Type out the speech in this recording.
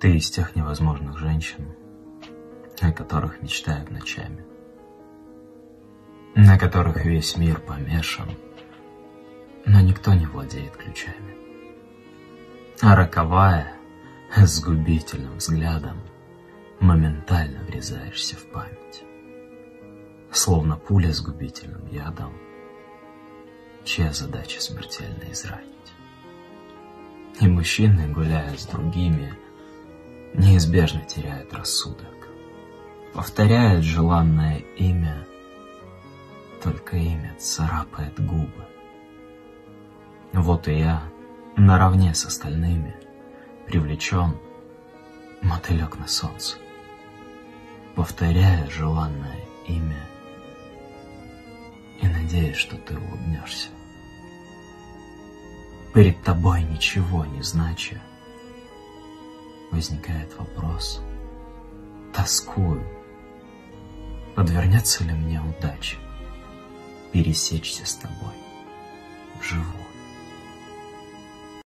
Ты из тех невозможных женщин, о которых мечтают ночами, на которых весь мир помешан, но никто не владеет ключами. А роковая, с губительным взглядом, моментально врезаешься в память, словно пуля с губительным ядом, чья задача смертельно изранить. И мужчины, гуляя с другими, неизбежно теряют рассудок, повторяют желанное имя, только имя царапает губы. Вот и я, наравне с остальными, привлечен, мотылек на солнце, повторяя желанное имя и надеюсь, что ты улыбнешься. Перед тобой ничего не знача, возникает вопрос. Тоскую. Подвернется ли мне удача пересечься с тобой вживую?